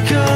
take a